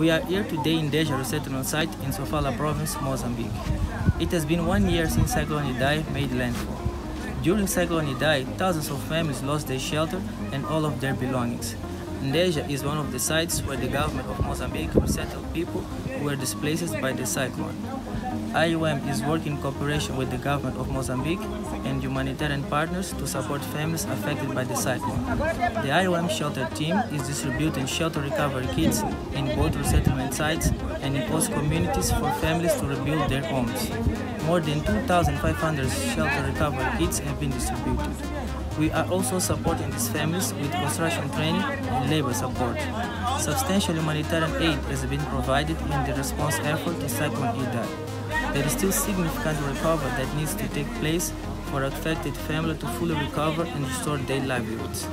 We are here today in Ndeja resettlement site in Sofala province, Mozambique. It has been one year since Cyclone Idai made landfall. During Cyclone Idai, thousands of families lost their shelter and all of their belongings. Ndeja is one of the sites where the government of Mozambique resettled people who were displaced by the cyclone. IOM is working in cooperation with the government of Mozambique and humanitarian partners to support families affected by the cyclone. The IOM shelter team is distributing shelter recovery kits in both resettlement sites and in host communities for families to rebuild their homes. More than 2,500 shelter recovery kits have been distributed. We are also supporting these families with construction training and labor support. Substantial humanitarian aid has been provided in the response effort to Cyclone Idai. There is still significant recovery that needs to take place for affected families to fully recover and restore their livelihoods.